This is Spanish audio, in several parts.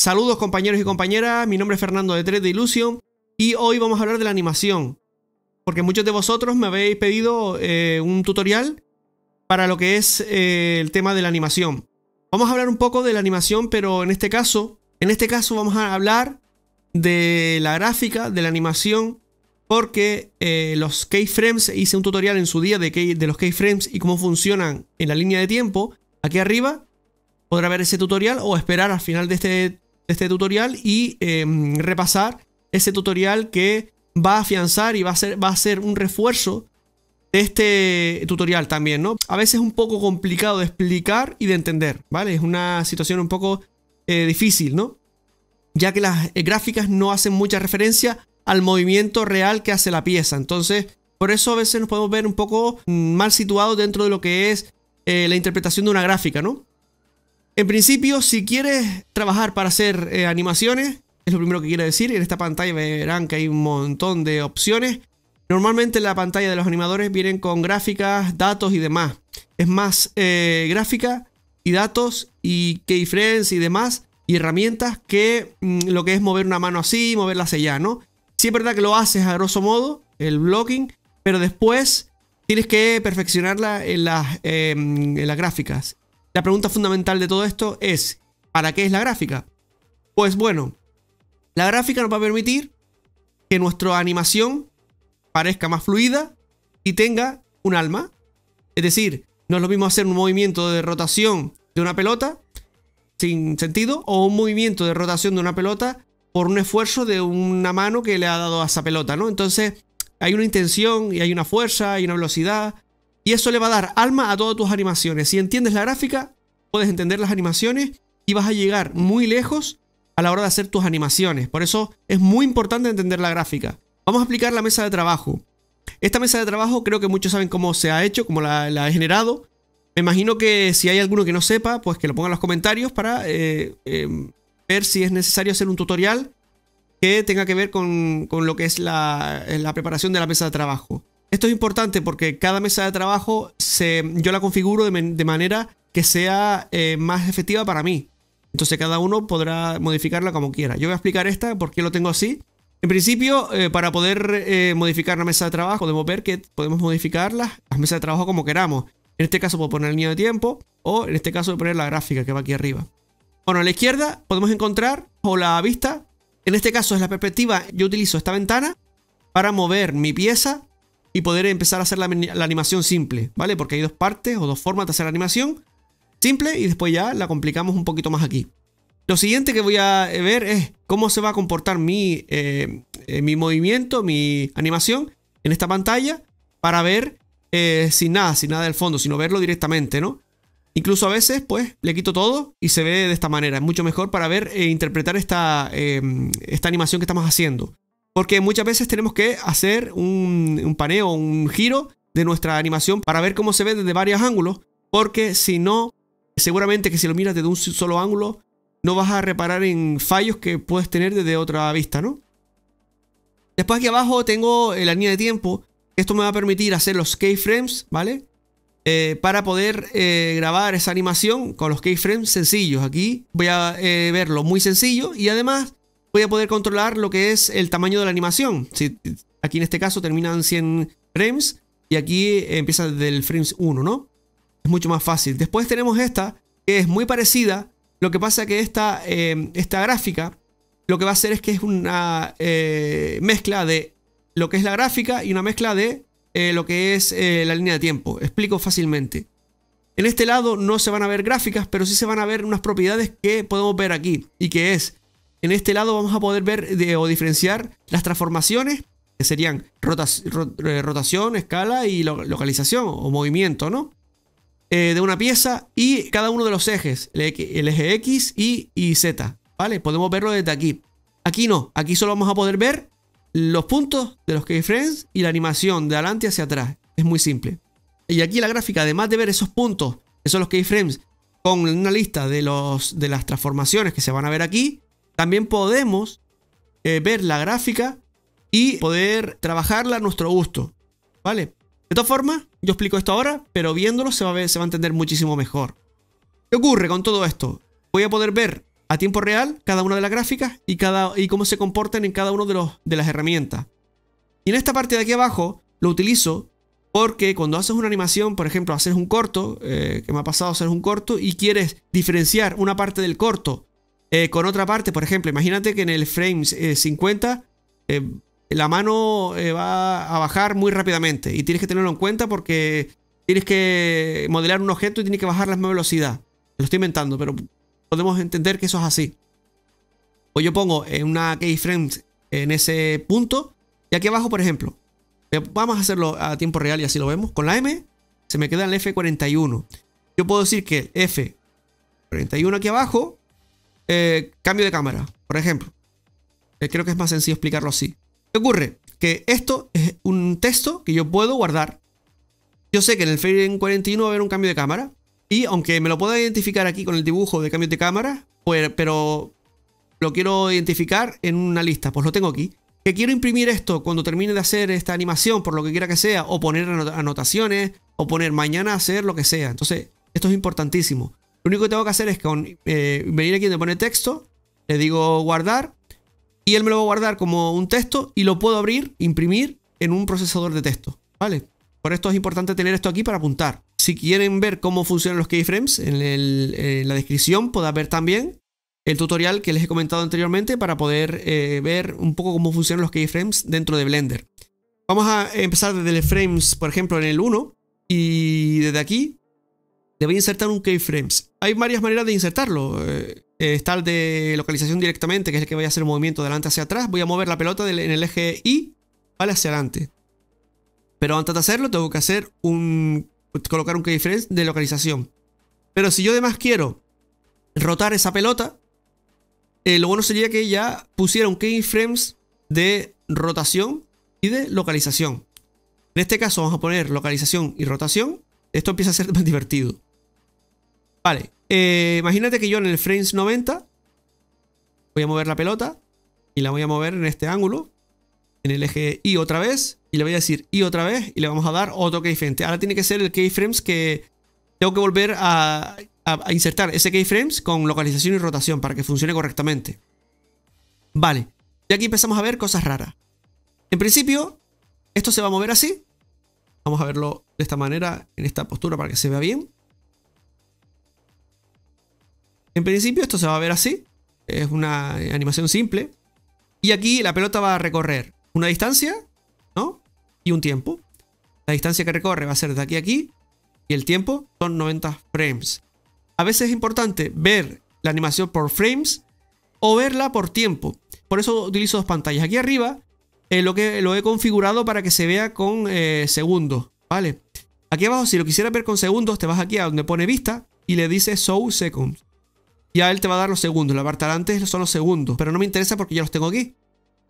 Saludos compañeros y compañeras, mi nombre es Fernando de 3 de Illusion y hoy vamos a hablar de la animación. Porque muchos de vosotros me habéis pedido eh, un tutorial para lo que es eh, el tema de la animación. Vamos a hablar un poco de la animación, pero en este caso, en este caso vamos a hablar de la gráfica, de la animación, porque eh, los keyframes, hice un tutorial en su día de, de los keyframes y cómo funcionan en la línea de tiempo. Aquí arriba podrá ver ese tutorial o esperar al final de este este tutorial y em, repasar ese tutorial que va a afianzar y va a ser, va a ser un refuerzo de este tutorial también, ¿no? A veces es un poco complicado de explicar y de entender, ¿vale? Es una situación un poco eh, difícil, ¿no? Ya que las eh, gráficas no hacen mucha referencia al movimiento real que hace la pieza. Entonces, por eso a veces nos podemos ver un poco mm, mal situados dentro de lo que es eh, la interpretación de una gráfica, ¿no? En principio, si quieres trabajar para hacer eh, animaciones, es lo primero que quiero decir. En esta pantalla verán que hay un montón de opciones. Normalmente en la pantalla de los animadores vienen con gráficas, datos y demás. Es más eh, gráfica y datos y keyframes y demás y herramientas que mm, lo que es mover una mano así, moverla hacia allá, ¿no? Sí es verdad que lo haces a grosso modo, el blocking, pero después tienes que perfeccionarla en las, em, en las gráficas. La pregunta fundamental de todo esto es, ¿para qué es la gráfica? Pues bueno, la gráfica nos va a permitir que nuestra animación parezca más fluida y tenga un alma. Es decir, no es lo mismo hacer un movimiento de rotación de una pelota sin sentido o un movimiento de rotación de una pelota por un esfuerzo de una mano que le ha dado a esa pelota, ¿no? Entonces hay una intención y hay una fuerza, hay una velocidad y eso le va a dar alma a todas tus animaciones. Si entiendes la gráfica, puedes entender las animaciones y vas a llegar muy lejos a la hora de hacer tus animaciones. Por eso es muy importante entender la gráfica. Vamos a aplicar la mesa de trabajo. Esta mesa de trabajo creo que muchos saben cómo se ha hecho, cómo la, he generado. Me imagino que si hay alguno que no sepa, pues que lo ponga en los comentarios para eh, em, ver si es necesario hacer un tutorial que tenga que ver con, lo que es la preparación de la mesa de trabajo. Esto es importante porque cada mesa de trabajo se, yo la configuro de, manera que sea eh, más efectiva para mí. Entonces cada uno podrá modificarla como quiera. Yo voy a explicar esta porque lo tengo así. En principio, eh, para poder eh, modificar la mesa de trabajo, podemos ver que podemos modificar las, mesas de trabajo como queramos. En este caso puedo poner el línea de tiempo o en este caso voy a poner la gráfica que va aquí arriba. Bueno, a la izquierda podemos encontrar o la vista. En este caso es la perspectiva. Yo utilizo esta ventana para mover mi pieza y poder empezar a hacer la, animación simple, ¿vale? Porque hay dos partes o dos formas de hacer la animación simple y después ya la complicamos un poquito más aquí. Lo siguiente que voy a ver es cómo se va a comportar mi, eh, eh, mi movimiento, mi animación en esta pantalla para ver eh, sin nada, sin nada del fondo, sino verlo directamente, ¿no? Incluso a veces, pues, le quito todo y se ve de esta manera. Es mucho mejor para ver e interpretar esta, esta animación que estamos haciendo. Porque muchas veces tenemos que hacer un, paneo, un giro de nuestra animación para ver cómo se ve desde varios ángulos. Porque si no, seguramente que si lo miras desde un solo ángulo, no vas a reparar en fallos que puedes tener desde otra vista, ¿no? Después aquí abajo tengo la línea de tiempo. Esto me va a permitir hacer los keyframes, ¿vale? Eh, para poder eh, grabar esa animación con los keyframes sencillos. Aquí voy a eh, verlo muy sencillo y además voy a poder controlar lo que es el tamaño de la animación. Si, aquí en este caso terminan 100 frames y aquí empieza desde el frames 1, ¿no? Es mucho más fácil. Después tenemos esta, que es muy parecida. Lo que pasa que esta, eh, esta gráfica lo que va a hacer es que es una eh, mezcla de lo que es la gráfica y una mezcla de eh, lo que es la línea de tiempo. Explico fácilmente. En este lado no se van a ver gráficas, pero sí se van a ver unas propiedades que podemos ver aquí. Y que es en este lado vamos a poder ver o diferenciar las transformaciones, que serían eh, rotación, escala y localización o movimiento, ¿no? Eh, de una pieza y cada uno de los ejes, el, eje X y, Z, ¿vale? Podemos verlo desde aquí. Aquí no, aquí solo vamos a poder ver los puntos de los keyframes y la animación de adelante hacia atrás. Es muy simple. Y aquí la gráfica, además de ver esos puntos, que son los keyframes, con una lista de las transformaciones que se van a ver aquí, también podemos eh, ver la gráfica y poder trabajarla a nuestro gusto. ¿Vale? De todas formas, yo explico esto ahora, pero viéndolo se va a, ver, se va a entender muchísimo mejor. ¿Qué ocurre con todo esto? Voy a poder ver a tiempo real cada una de las gráficas y, cada, y cómo se comportan en cada una de, de las herramientas. Y en esta parte de aquí abajo lo utilizo porque cuando haces una animación, por ejemplo, haces un corto, eh, que me ha pasado hacer un corto, y quieres diferenciar una parte del corto eh, con otra parte, por ejemplo, imagínate que en el frame 50 la mano va a bajar muy rápidamente y tienes que tenerlo en cuenta porque tienes que modelar un objeto y tienes que bajar la misma velocidad. Lo estoy inventando, pero podemos entender que eso es así. O yo pongo una keyframe en ese punto y aquí abajo, por ejemplo, vamos a hacerlo a tiempo real y así lo vemos. Con la M se me queda el F41. Yo puedo decir que el F41 aquí abajo, eh, cambio de cámara, por ejemplo. Eh, creo que es más sencillo explicarlo así. ¿Qué ocurre? Que esto es un texto que yo puedo guardar yo sé que en el Frame 41 va a haber un cambio de cámara. Y aunque me lo pueda identificar aquí con el dibujo de cambio de cámara, pues, pero lo quiero identificar en una lista, pues lo tengo aquí. Que quiero imprimir esto cuando termine de hacer esta animación, por lo que quiera que sea, o poner anotaciones, o poner mañana hacer lo que sea. Entonces, esto es importantísimo. Lo único que tengo que hacer es con, eh, venir aquí donde pone texto, le digo guardar, y él me lo va a guardar como un texto y lo puedo abrir, imprimir en un procesador de texto. ¿Vale? Por esto es importante tener esto aquí para apuntar. Si quieren ver cómo funcionan los keyframes, en, la descripción podrán ver también el tutorial que les he comentado anteriormente para poder eh, ver un poco cómo funcionan los keyframes dentro de Blender. Vamos a empezar desde el frames, por ejemplo, en el 1. Y desde aquí le voy a insertar un keyframes. Hay varias maneras de insertarlo. Eh, está el de localización directamente, que es el que voy a hacer el movimiento de adelante hacia atrás. Voy a mover la pelota en el eje Y, ¿vale? Hacia adelante. Pero antes de hacerlo tengo que hacer un... colocar un keyframe de localización. Pero si yo además quiero rotar esa pelota, eh, lo bueno sería que ya pusiera un keyframes de rotación y de localización. En este caso vamos a poner localización y rotación. Esto empieza a ser más divertido. Vale, eh, imagínate que yo en el frames 90 voy a mover la pelota y la voy a mover en este ángulo, en el eje Y otra vez, y le voy a decir y otra vez y le vamos a dar otro keyframe. Ahora tiene que ser el keyframes que tengo que volver a, insertar ese keyframes con localización y rotación para que funcione correctamente. Vale, y aquí empezamos a ver cosas raras. En principio, esto se va a mover así. Vamos a verlo de esta manera, en esta postura para que se vea bien. En principio esto se va a ver así. Es una animación simple. Y aquí la pelota va a recorrer una distancia y un tiempo. La distancia que recorre va a ser de aquí a aquí y el tiempo son 90 frames. A veces es importante ver la animación por frames o verla por tiempo. Por eso utilizo dos pantallas. Aquí arriba eh, lo que lo he configurado para que se vea con eh, segundos, ¿vale? Aquí abajo, si lo quisieras ver con segundos, te vas aquí a donde pone vista y le dices show seconds. Ya él te va a dar los segundos. La parte delante son los segundos, pero no me interesa porque ya los tengo aquí.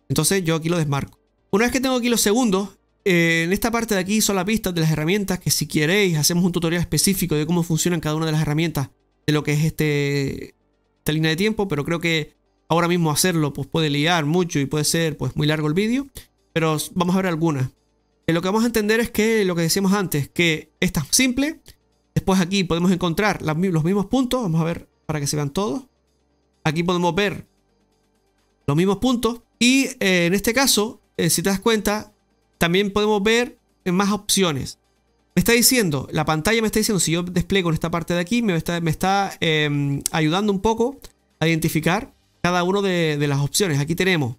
Entonces yo aquí lo desmarco. Una vez que tengo aquí los segundos, eh, en esta parte de aquí son las pistas de las herramientas que si queréis hacemos un tutorial específico de cómo funcionan cada una de las herramientas de lo que es este, esta línea de tiempo, pero creo que ahora mismo hacerlo pues puede liar mucho y puede ser pues muy largo el vídeo, pero vamos a ver algunas. Eh, lo que vamos a entender es que lo que decíamos antes, que esta es simple, después aquí podemos encontrar los mismos puntos, vamos a ver para que se vean todos. Aquí podemos ver los mismos puntos y eh, en este caso, si te das cuenta, también podemos ver más opciones. Me está diciendo, la pantalla me está diciendo, si yo despliego en esta parte de aquí, me está, me está em, ayudando un poco a identificar cada una de, las opciones. Aquí tenemos,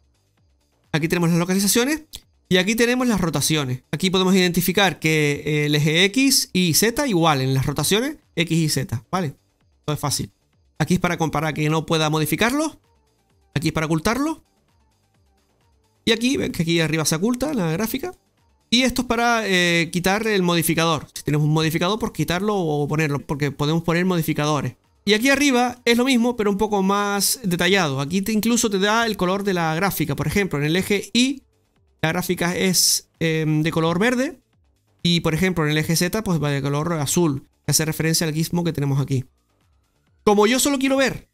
aquí tenemos las localizaciones y aquí tenemos las rotaciones. Aquí podemos identificar que el eje X y Z igual en las rotaciones X y Z, ¿vale? Todo es fácil. Aquí es para comparar que no pueda modificarlo. Aquí es para ocultarlo. Y aquí, ven que aquí arriba se oculta la gráfica. Y esto es para eh, quitar el modificador. Si tenemos un modificador, pues quitarlo o ponerlo, porque podemos poner modificadores. Y aquí arriba es lo mismo, pero un poco más detallado. Aquí incluso te da el color de la gráfica. Por ejemplo, en el eje Y, la gráfica es em, de color verde. Y por ejemplo, en el eje Z, pues va de color azul. Que hace referencia al gizmo que tenemos aquí. Como yo solo quiero ver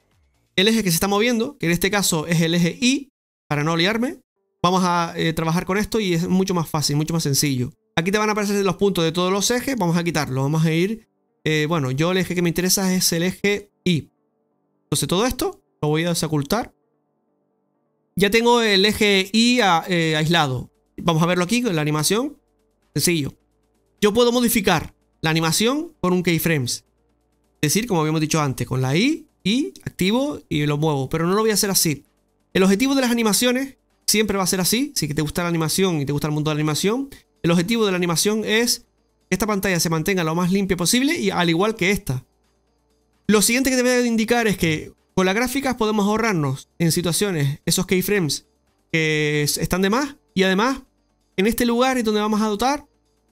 el eje que se está moviendo, que en este caso es el eje Y, para no liarme, vamos a eh, trabajar con esto y es mucho más fácil, mucho más sencillo. Aquí te van a aparecer los puntos de todos los ejes, vamos a quitarlo, vamos a ir, eh, bueno, yo el eje que me interesa es el eje Y. Entonces todo esto Lo voy a desocultar. Ya tengo el eje Y eh, aislado. Vamos a verlo aquí con la animación. Sencillo. Yo puedo modificar la animación con un keyframes. Es decir, como habíamos dicho antes, con la I, y activo y lo muevo. Pero no lo voy a hacer así. El objetivo de las animaciones siempre va a ser así. Si te gusta la animación y te gusta el mundo de la animación, el objetivo de la animación es que esta pantalla se mantenga lo más limpia posible y al igual que esta. Lo siguiente que debe indicar es que con las gráficas podemos ahorrarnos en situaciones esos keyframes que están de más y además en este lugar es donde vamos a dotar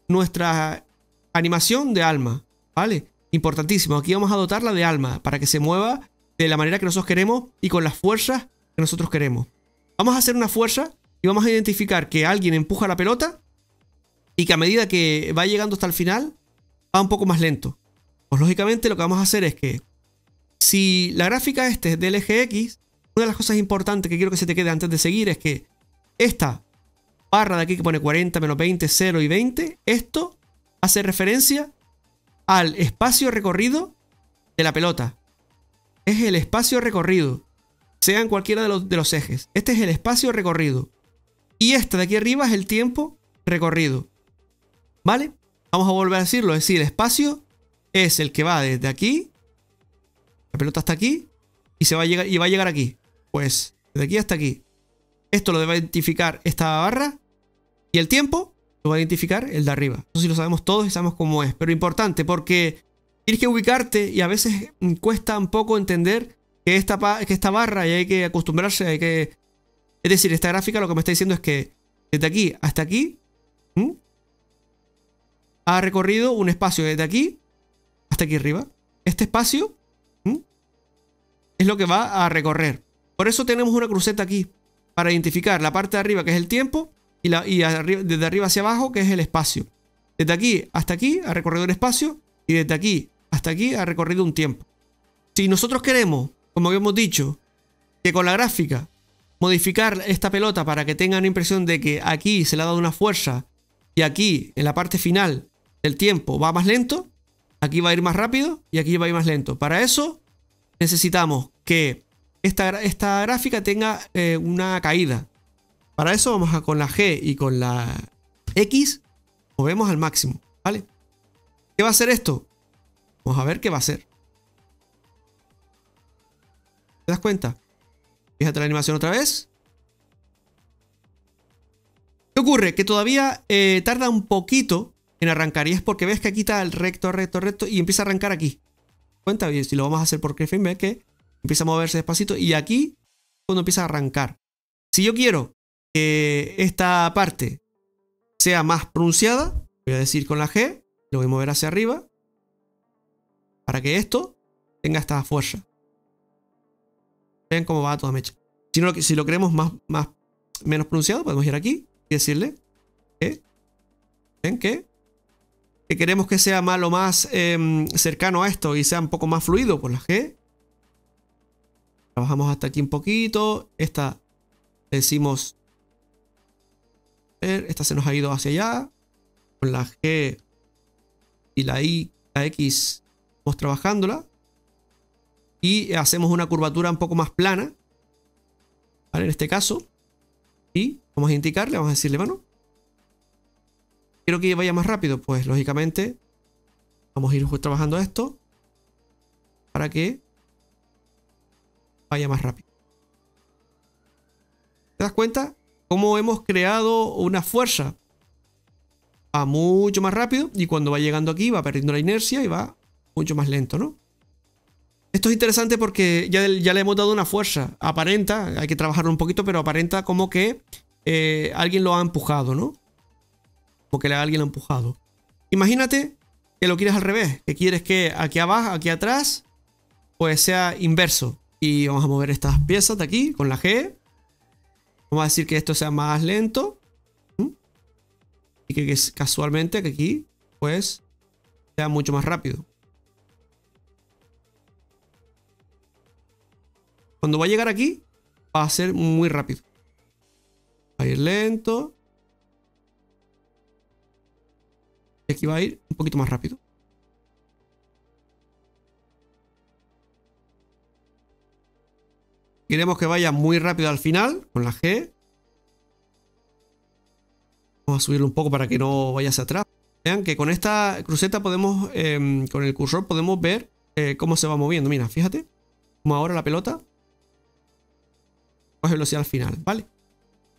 nuestra animación de alma, ¿vale? Importantísimo, aquí vamos a dotarla de alma para que se mueva de la manera que nosotros queremos y con las fuerzas que nosotros queremos. Vamos a hacer una fuerza y vamos a identificar que alguien empuja la pelota y que a medida que va llegando hasta el final va un poco más lento. Pues lógicamente lo que vamos a hacer es que si la gráfica este es del eje X, una de las cosas importantes que quiero que se te quede antes de seguir es que esta barra de aquí que pone 40, menos 20, 0 y 20, esto hace referencia al espacio recorrido de la pelota. Es el espacio recorrido, sea en cualquiera de los, ejes. Este es el espacio recorrido. Y este de aquí arriba es el tiempo recorrido. ¿Vale? Vamos a volver a decirlo, es decir, espacio es el que va desde aquí, la pelota hasta aquí, y, se va a llegar, y va a llegar aquí. Pues, desde aquí hasta aquí. Esto lo debe identificar esta barra, y el tiempo lo va a identificar el de arriba. Eso sí lo sabemos todos y sabemos cómo es. Pero importante, porque tienes que ubicarte y a veces cuesta un poco entender que esta, que esta barra y hay que acostumbrarse, hay que... Es decir, esta gráfica lo que me está diciendo es que desde aquí hasta aquí ha recorrido un espacio desde aquí hasta aquí arriba. Este espacio es lo que va a recorrer. Por eso tenemos una cruceta aquí, para identificar la parte de arriba que es el tiempo y, y desde arriba hacia abajo que es el espacio. Desde aquí hasta aquí ha recorrido un espacio y desde aquí hasta aquí ha recorrido un tiempo. Si nosotros queremos, como habíamos dicho, que con la gráfica modificar esta pelota para que tenga una impresión de que aquí se le ha dado una fuerza y aquí en la parte final el tiempo va más lento, aquí va a ir más rápido y aquí va a ir más lento. Para eso necesitamos que esta, esta gráfica tenga eh, una caída. Para eso vamos a con la G y con la X movemos al máximo, ¿vale? ¿Qué va a hacer esto? Vamos a ver qué va a hacer. ¿Te das cuenta? Fíjate la animación otra vez. ¿Qué ocurre? Que todavía eh, tarda un poquito en arrancar. Y es porque ves que aquí está el recto, recto, recto. Y empieza a arrancar aquí. Cuenta bien, si lo vamos a hacer por keyframe, ves que empieza a moverse despacito. Y aquí, cuando empieza a arrancar. Si yo quiero que esta parte sea más pronunciada, voy a decir con la G, lo voy a mover hacia arriba. Para que esto tenga esta fuerza. Vean cómo va toda mecha. Si, no, si lo queremos más, más, menos pronunciado, podemos ir aquí y decirle que, ¿ven que que queremos que sea más lo más em, cercano a esto y sea un poco más fluido, por la G. Trabajamos hasta aquí un poquito. Esta decimos... esta se nos ha ido hacia allá. Con la G y la I, la X, vamos trabajándola. Y hacemos una curvatura un poco más plana. En este caso. Y vamos a indicarle, vamos a decirle, bueno, quiero que vaya más rápido, pues lógicamente vamos a ir trabajando esto para que vaya más rápido. ¿Te das cuenta? Cómo hemos creado una fuerza. Va mucho más rápido y cuando va llegando aquí va perdiendo la inercia y va mucho más lento, ¿no? Esto es interesante porque ya, le hemos dado una fuerza. Aparenta, hay que trabajarlo un poquito, pero aparenta como que eh, alguien lo ha empujado, ¿no? porque alguien lo ha empujado. Imagínate que lo quieres al revés, que quieres que aquí abajo, aquí atrás, pues sea inverso. Y vamos a mover estas piezas de aquí con la G. Vamos a decir que esto sea más lento. Y que, casualmente que aquí, pues, sea mucho más rápido. Cuando va a llegar aquí, va a ser muy rápido. Va a ir lento. Y aquí va a ir un poquito más rápido. Queremos que vaya muy rápido al final con la G. Vamos a subirlo un poco para que no vaya hacia atrás. Vean que con esta cruceta podemos, em, con el cursor podemos ver eh, cómo se va moviendo. Mira, fíjate. Como ahora la pelota. Coge velocidad al final, ¿vale?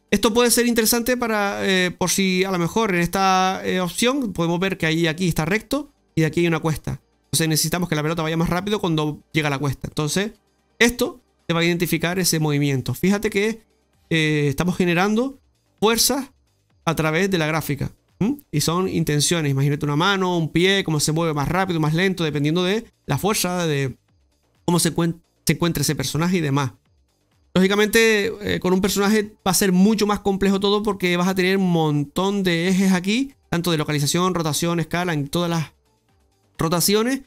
Esto puede ser interesante para, eh, por si a lo mejor en esta eh, opción podemos ver que ahí aquí está recto y de aquí hay una cuesta. Entonces necesitamos que la pelota vaya más rápido cuando llega a la cuesta. Entonces, esto te va a identificar ese movimiento. Fíjate que estamos generando fuerzas a través de la gráfica. Y son intenciones. Imagínate una mano, un pie, cómo se mueve más rápido, más lento, dependiendo de la fuerza, de cómo se, encuentra ese personaje y demás. Lógicamente, eh, con un personaje va a ser mucho más complejo todo porque vas a tener un montón de ejes aquí, tanto de localización, rotación, escala, en todas las rotaciones.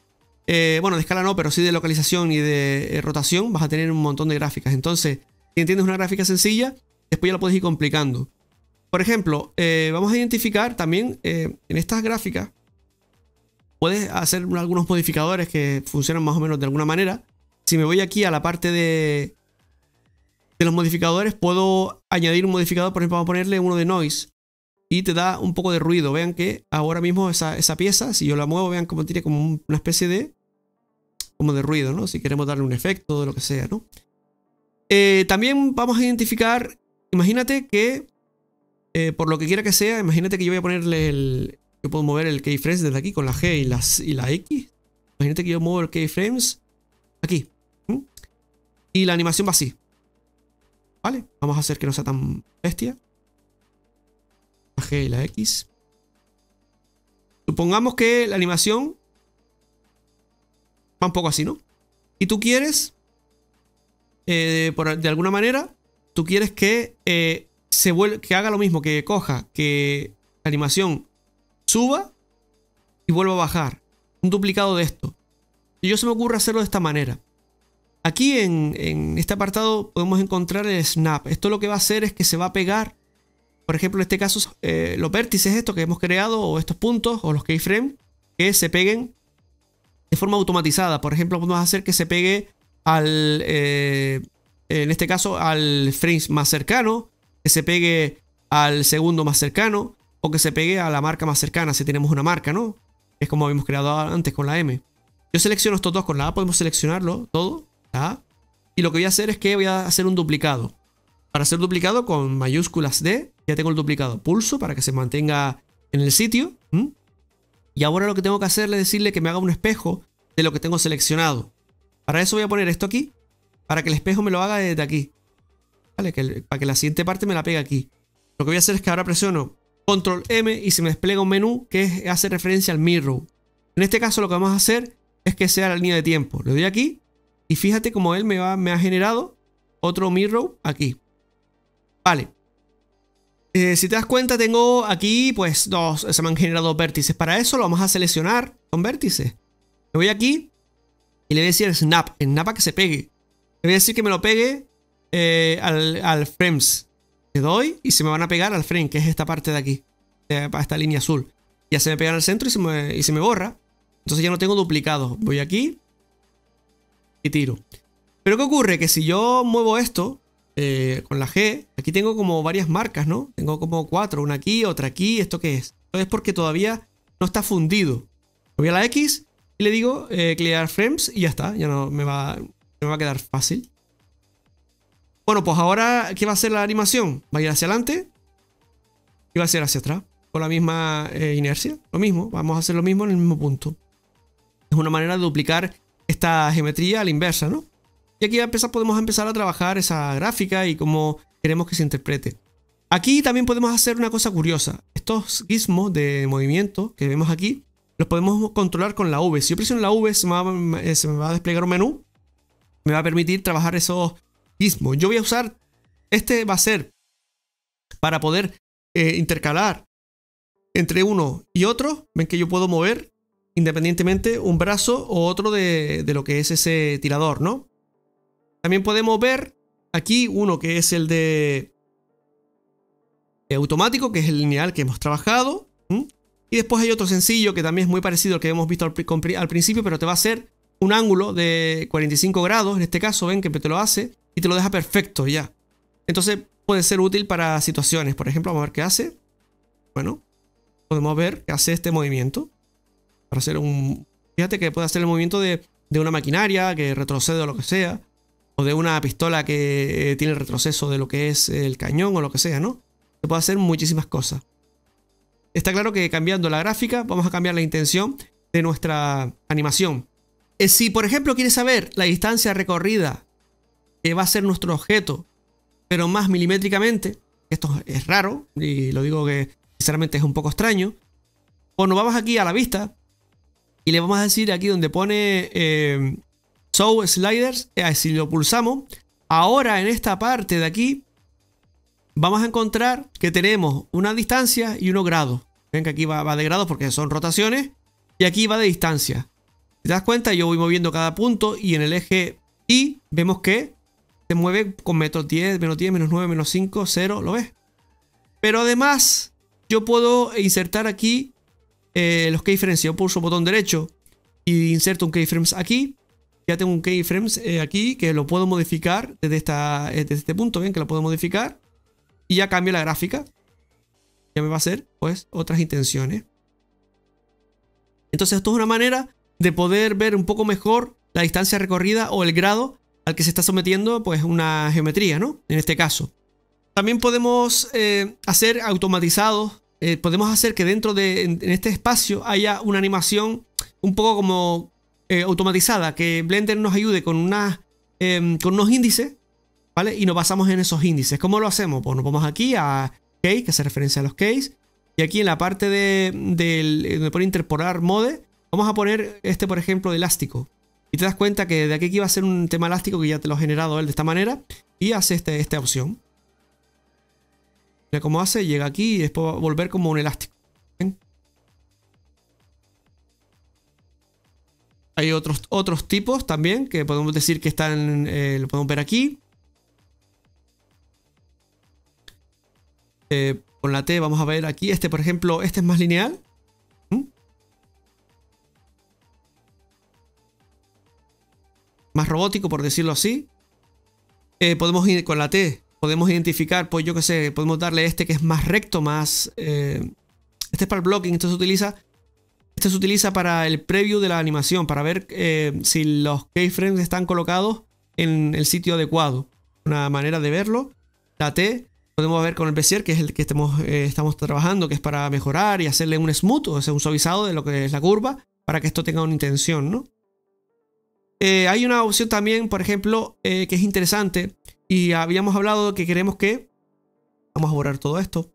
Eh, bueno, de escala no, pero sí de localización y de eh, rotación vas a tener un montón de gráficas. Entonces, si entiendes una gráfica sencilla, después ya la puedes ir complicando. Por ejemplo, eh, vamos a identificar también en estas gráficas, puedes hacer algunos modificadores que funcionan más o menos de alguna manera. Si me voy aquí a la parte de los modificadores, puedo añadir un modificador, por ejemplo, vamos a ponerle uno de noise y te da un poco de ruido. Vean que ahora mismo esa, pieza, si yo la muevo, vean cómo tiene como una especie de como de ruido, ¿no? Si queremos darle un efecto, de lo que sea, ¿no? Eh, también vamos a identificar, imagínate que eh, por lo que quiera que sea, imagínate que yo voy a ponerle el... Yo puedo mover el keyframes desde aquí con la G y, las, y la X. Imagínate que yo muevo el keyframes aquí. Y la animación va así. ¿Vale? Vamos a hacer que no sea tan bestia. La G y la X. Supongamos que la animación un poco así, ¿no? Y tú quieres, eh, por, de alguna manera, tú quieres que eh, se que haga lo mismo, que coja, que la animación suba y vuelva a bajar. Un duplicado de esto. Y yo se me ocurre hacerlo de esta manera. Aquí en, este apartado podemos encontrar el snap. Esto lo que va a hacer es que se va a pegar, por ejemplo en este caso, eh, los vértices estos que hemos creado, o estos puntos, o los keyframes, que se peguen de forma automatizada. Por ejemplo, podemos hacer que se pegue al, eh, en este caso, al frame más cercano, que se pegue al segundo más cercano o que se pegue a la marca más cercana si tenemos una marca, ¿no? Es como habíamos creado antes con la M. Yo selecciono estos dos con la A, podemos seleccionarlo todo. Y lo que voy a hacer es que voy a hacer un duplicado. Para hacer duplicado con mayúsculas D, ya tengo el duplicado. Pulso para que se mantenga en el sitio. Y ahora lo que tengo que hacerle es decirle que me haga un espejo de lo que tengo seleccionado. Para eso voy a poner esto aquí, para que el espejo me lo haga desde aquí para que la siguiente parte me la pegue aquí. Lo que voy a hacer es que ahora presiono Control M y se me despliega un menú que hace referencia al mirror. En este caso lo que vamos a hacer es que sea la línea de tiempo. Le doy aquí y fíjate como él me, me ha generado otro mirror aquí. Vale. Eh, si te das cuenta tengo aquí pues dos, se me han generado vértices. Para eso lo vamos a seleccionar con vértices. Le voy aquí y le voy a decir snap, snap a que se pegue. Le voy a decir que me lo pegue eh, al, frames. Le doy y se me van a pegar al frame, que es esta parte de aquí. Eh, esta línea azul. Ya se me pega al centro y se me, y se me borra. Entonces ya no tengo duplicado. Voy aquí y tiro. Pero ¿qué ocurre? Que si yo muevo esto eh, con la G, aquí tengo como varias marcas, ¿no? Tengo como cuatro, una aquí, otra aquí. ¿Esto qué es? Esto es porque todavía no está fundido. Voy a la X y le digo clear frames y ya está. Ya no me va, me va a quedar fácil. Bueno, pues ahora, ¿qué va a hacer la animación? ¿Va a ir hacia adelante? ¿Y va a ser hacia atrás? Con la misma eh, inercia. Lo mismo, vamos a hacer lo mismo en el mismo punto. Es una manera de duplicar esta geometría a la inversa, ¿no? Y aquí empezar, podemos empezar a trabajar esa gráfica y cómo queremos que se interprete. Aquí también podemos hacer una cosa curiosa. Estos gizmos de movimiento que vemos aquí, los podemos controlar con la V. Si yo presiono la V, se me va, eh, a desplegar un menú. Me va a permitir trabajar esos yo voy a usar, este va a ser para poder eh, intercalar entre uno y otro. Ven que yo puedo mover independientemente un brazo o otro de, lo que es ese tirador, ¿no? También podemos ver aquí uno que es el de automático, que es el lineal que hemos trabajado. Y después hay otro sencillo que también es muy parecido al que hemos visto al, principio, pero te va a hacer un ángulo de 45 grados. En este caso, ven que te lo hace y te lo deja perfecto ya. Entonces puede ser útil para situaciones. Por ejemplo, vamos a ver qué hace. Bueno, podemos ver qué hace este movimiento. Para hacer un... Fíjate que puede hacer el movimiento de, de una maquinaria que retrocede o lo que sea. O de una pistola que eh, tiene el retroceso de lo que es el cañón o lo que sea, ¿no? Se puede hacer muchísimas cosas. Está claro que cambiando la gráfica vamos a cambiar la intención de nuestra animación. Eh, si por ejemplo quieres saber la distancia recorrida que va a ser nuestro objeto, pero más milimétricamente, esto es raro y lo digo que sinceramente es un poco extraño, pues nos vamos aquí a la vista y le vamos a decir aquí donde pone eh, Show Sliders, eh, si lo pulsamos, ahora en esta parte de aquí vamos a encontrar que tenemos una distancia y unos grados. Ven que aquí va, de grados porque son rotaciones y aquí va de distancia. Si te das cuenta, yo voy moviendo cada punto y en el eje Y vemos que se mueve con menos 10, menos 10, menos 9, menos 5, 0, ¿lo ves? Pero además, yo puedo insertar aquí eh, los keyframes. Yo pulso botón derecho y inserto un keyframes aquí. Ya tengo un keyframes eh, aquí que lo puedo modificar desde, esta, eh, desde este punto, ¿ven? Que lo puedo modificar. Y ya cambio la gráfica. Ya me va a hacer, pues, otras intenciones. Entonces esto es una manera de poder ver un poco mejor la distancia recorrida o el grado al que se está sometiendo, pues, una geometría, ¿no? En este caso. También podemos eh, hacer automatizados, podemos hacer que dentro de en, este espacio haya una animación un poco como eh, automatizada, que Blender nos ayude con, una, em, con unos índices ¿vale? Y nos basamos en esos índices. ¿Cómo lo hacemos? Pues nos vamos aquí a case, que hace referencia a los case. Y aquí en la parte de, donde pone interpolar mode, vamos a poner este, por ejemplo, de elástico. Y te das cuenta que de aquí va a ser un tema elástico que ya te lo ha generado él de esta manera. Y hace este, esta opción. Mira cómo hace, llega aquí y después va a volver como un elástico. Hay otros, otros tipos también que podemos decir que están, eh, lo podemos ver aquí. Eh, con la T vamos a ver aquí, este por ejemplo, este es más lineal. ¿Mm? Más robótico, por decirlo así. Eh, podemos ir con la T, podemos identificar, pues yo que sé, podemos darle este que es más recto, más... Este es para el blocking, esto se utiliza... Este se utiliza para el preview de la animación, para ver si los keyframes están colocados en el sitio adecuado. Una manera de verlo. La T podemos ver con el Bezier, que es el que estamos, eh, estamos trabajando, que es para mejorar y hacerle un smooth, o sea, un suavizado de lo que es la curva, para que esto tenga una intención, ¿no? Eh, hay una opción también, por ejemplo, eh, que es interesante, y habíamos hablado que queremos que... Vamos a borrar todo esto.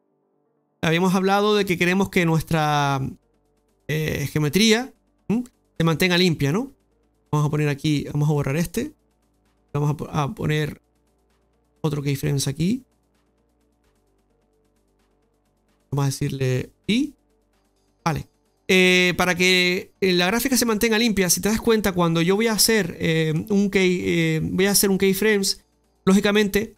Habíamos hablado de que queremos que nuestra geometría se mantenga limpia, ¿no? Vamos a poner aquí, vamos a borrar este. Vamos a, poner otro keyframes aquí. Vamos a decirle y. Vale. Eh, para que eh, la gráfica se mantenga limpia, si te das cuenta, cuando yo voy a hacer eh, un key, voy a hacer un keyframes, lógicamente,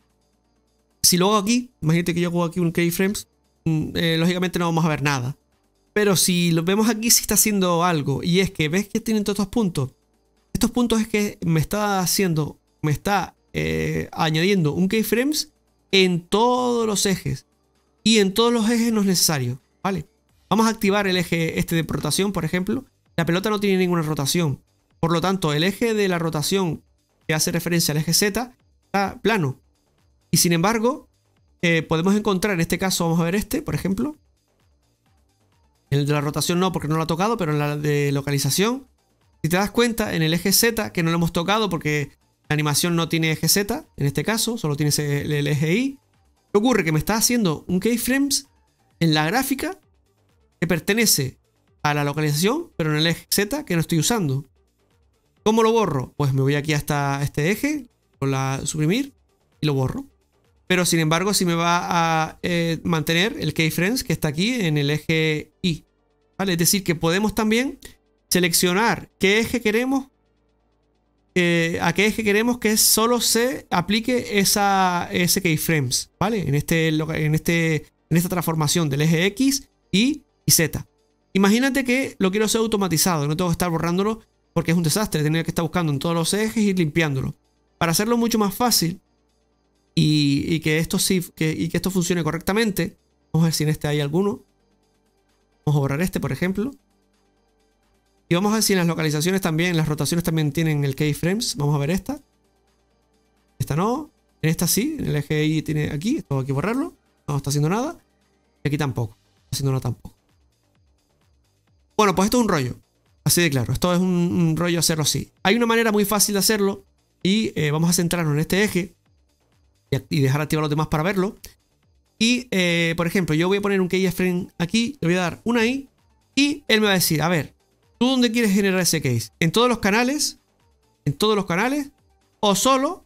si lo hago aquí, imagínate que yo hago aquí un keyframes, mm, lógicamente no vamos a ver nada. Pero si lo vemos aquí, sí está haciendo algo. Y es que ves que tienen todos estos puntos. Estos puntos es que me está haciendo, me está añadiendo un keyframes en todos los ejes y en todos los ejes no es necesario, ¿vale? Vamos a activar el eje este de rotación, por ejemplo. La pelota no tiene ninguna rotación. Por lo tanto, el eje de la rotación que hace referencia al eje Z está plano. Y sin embargo, eh, podemos encontrar, en este caso vamos a ver este, por ejemplo. El de la rotación no, porque no lo ha tocado, pero en la de localización. Si te das cuenta, en el eje Z, que no lo hemos tocado porque la animación no tiene eje Z, en este caso, solo tiene el eje Y. ¿Qué ocurre? Que me está haciendo un keyframes en la gráfica que pertenece a la localización, pero en el eje Z que no estoy usando. ¿Cómo lo borro? Pues me voy aquí hasta este eje, con la suprimir y lo borro. Pero sin embargo, si me va a eh, mantener el keyframes que está aquí en el eje Y. ¿Vale? Es decir, que podemos también seleccionar qué eje queremos a qué eje queremos que solo se aplique esa, ese keyframes, ¿vale? En, este, en, este, en esta transformación del eje X, Y y Z. Imagínate que lo quiero hacer automatizado, no tengo que estar borrándolo porque es un desastre, tener que estar buscando en todos los ejes y limpiándolo. Para hacerlo mucho más fácil, y, que esto sí, y que esto funcione correctamente. Vamos a ver si en este hay alguno. Vamos a borrar este, por ejemplo. Y vamos a ver si en las localizaciones también, las rotaciones también tienen el keyframes. Vamos a ver esta. Esta no. En esta sí, en el eje Y tiene aquí. Tengo que borrarlo. No está haciendo nada. Y aquí tampoco. Haciendo nada tampoco. Bueno, pues esto es un rollo. Así de claro. Esto es un, rollo hacerlo así. Hay una manera muy fácil de hacerlo. Y eh, vamos a centrarnos en este eje. Y, dejar activar los demás para verlo. Y, eh, por ejemplo, yo voy a poner un keyframe aquí. Le voy a dar una I. Y él me va a decir, a ver, ¿tú dónde quieres generar ese case? ¿En todos los canales? ¿En todos los canales? ¿O solo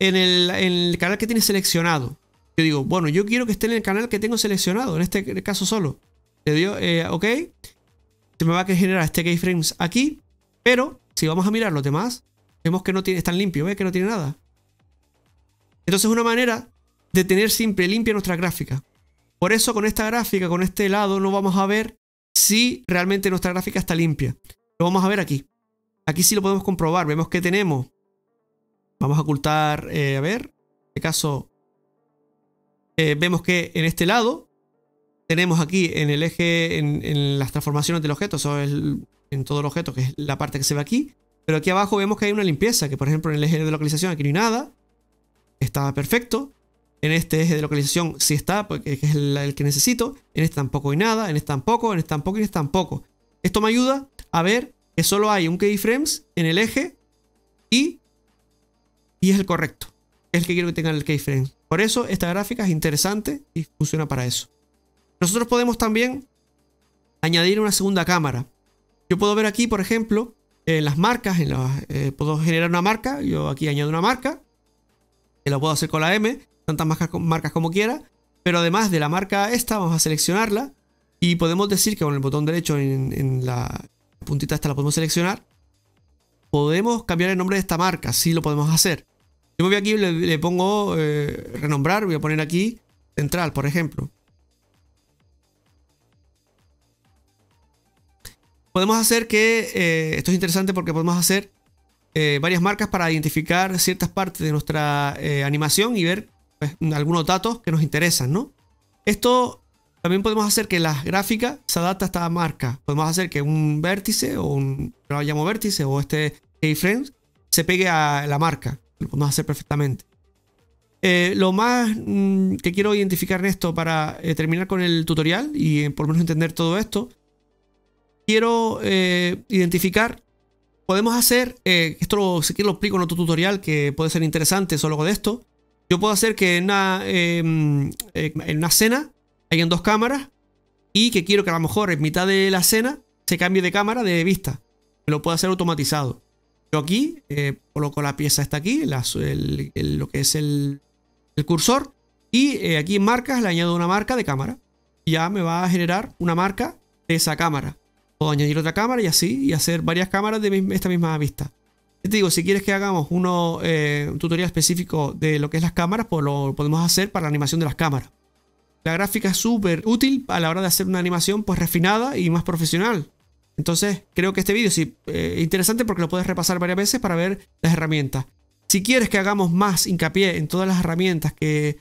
en el, canal que tienes seleccionado? Yo digo, bueno, yo quiero que esté en el canal que tengo seleccionado. En este caso solo. Le digo, eh, ok se me va a generar este keyframes aquí, pero si vamos a mirar los demás, vemos que no tiene, están limpios, ¿ves? Que no tiene nada. Entonces es una manera de tener siempre limpia nuestra gráfica. Por eso con esta gráfica, con este lado, no vamos a ver si realmente nuestra gráfica está limpia. Lo vamos a ver aquí. Aquí sí lo podemos comprobar. Vemos que tenemos... Vamos a ocultar, eh, a ver, en este caso, eh, vemos que en este lado tenemos aquí en el eje, en, las transformaciones del objeto, eso es en todo el objeto, que es la parte que se ve aquí. Pero aquí abajo vemos que hay una limpieza, que por ejemplo en el eje de localización aquí no hay nada. Está perfecto. En este eje de localización sí está, porque es el, que necesito. En este tampoco hay nada, en este tampoco, en este tampoco y en este tampoco. Esto me ayuda a ver que solo hay un keyframes en el eje y, y es el correcto. Es el que quiero que tenga el keyframe. Por eso esta gráfica es interesante y funciona para eso. Nosotros podemos también añadir una segunda cámara. Yo puedo ver aquí, por ejemplo, en las marcas, en eh, puedo generar una marca. Yo aquí añado una marca. Lo puedo hacer con la M, tantas marcas, como quiera. Pero además de la marca esta, vamos a seleccionarla. Y podemos decir que con el botón derecho en, la puntita esta la podemos seleccionar. Podemos cambiar el nombre de esta marca, sí lo podemos hacer. Yo me voy aquí y le, pongo eh, renombrar, voy a poner aquí central, por ejemplo. podemos hacer que, eh, esto es interesante porque podemos hacer eh, varias marcas para identificar ciertas partes de nuestra eh, animación y ver pues, algunos datos que nos interesan, ¿no? Esto también podemos hacer que la gráfica se adapte a esta marca. Podemos hacer que un vértice o un, lo llamo vértice o este keyframe se pegue a la marca. Lo podemos hacer perfectamente. lo más mm, que quiero identificar en esto para terminar con el tutorial y por lo menos entender todo esto quiero eh, identificar, podemos hacer, eh, esto lo, si lo explico en otro tutorial que puede ser interesante solo de esto. Yo puedo hacer que en una, em, en una escena hayan dos cámaras y que quiero que a lo mejor en mitad de la escena se cambie de cámara de vista. Lo puedo hacer automatizado. Yo aquí eh, coloco la pieza esta aquí, lo que es el, el cursor. Y aquí en marcas le añado una marca de cámara. Y ya me va a generar una marca de esa cámara. Puedo añadir otra cámara y así, y hacer varias cámaras de esta misma vista. Te digo, si quieres que hagamos uno, eh, un tutorial específico de lo que es las cámaras, pues lo podemos hacer para la animación de las cámaras. La gráfica es súper útil a la hora de hacer una animación pues refinada y más profesional. Entonces, creo que este vídeo es eh, interesante porque lo puedes repasar varias veces para ver las herramientas. Si quieres que hagamos más hincapié en todas las herramientas que,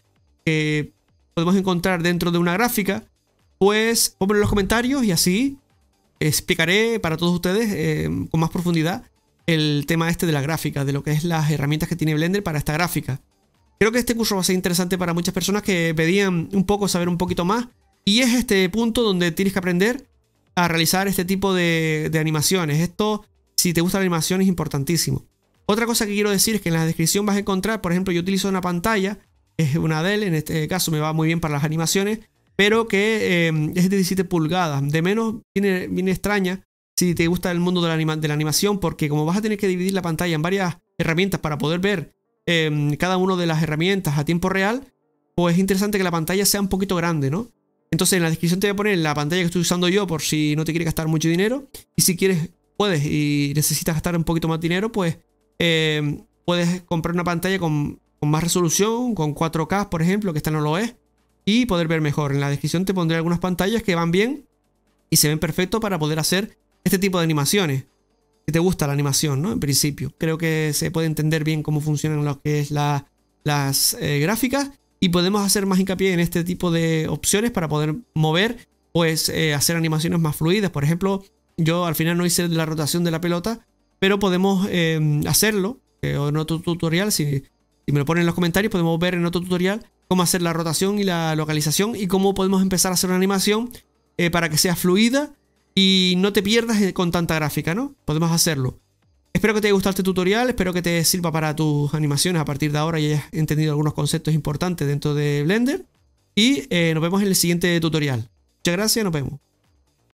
podemos encontrar dentro de una gráfica, pues ponme en los comentarios y así explicaré para todos ustedes eh, con más profundidad el tema este de la gráfica, de lo que es las herramientas que tiene Blender para esta gráfica. Creo que este curso va a ser interesante para muchas personas que pedían un poco saber un poquito más y es este punto donde tienes que aprender a realizar este tipo de, animaciones. Esto, si te gusta la animación, es importantísimo. Otra cosa que quiero decir es que en la descripción vas a encontrar, por ejemplo, yo utilizo una pantalla, es una Dell, en este caso me va muy bien para las animaciones, pero que eh, es de 17 pulgadas. De menos viene, viene extraña si te gusta el mundo de la, de la, animación, porque como vas a tener que dividir la pantalla en varias herramientas para poder ver em, cada una de las herramientas a tiempo real, pues es interesante que la pantalla sea un poquito grande, ¿no? Entonces en la descripción te voy a poner la pantalla que estoy usando yo por si no te quieres gastar mucho dinero. Y si quieres, puedes y necesitas gastar un poquito más dinero, pues em, puedes comprar una pantalla con, con, más resolución, con 4K, por ejemplo, que esta no lo es y poder ver mejor. En la descripción te pondré algunas pantallas que van bien y se ven perfectos para poder hacer este tipo de animaciones. Si te gusta la animación, ¿no? En principio. Creo que se puede entender bien cómo funcionan lo que es la, las eh, gráficas y podemos hacer más hincapié en este tipo de opciones para poder mover, pues eh, hacer animaciones más fluidas. Por ejemplo, yo al final no hice la rotación de la pelota, pero podemos em, hacerlo en otro tutorial. Si me lo ponen en los comentarios, podemos ver en otro tutorial cómo hacer la rotación y la localización y cómo podemos empezar a hacer una animación para que sea fluida y no te pierdas con tanta gráfica, ¿no? Podemos hacerlo. Espero que te haya gustado este tutorial, espero que te sirva para tus animaciones a partir de ahora y hayas entendido algunos conceptos importantes dentro de Blender. Y eh, nos vemos en el siguiente tutorial. Muchas gracias, nos vemos.